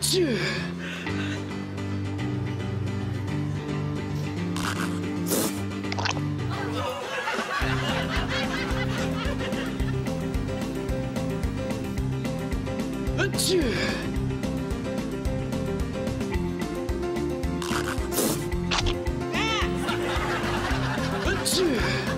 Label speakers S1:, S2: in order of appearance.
S1: Dieu. Dieu. Dieu.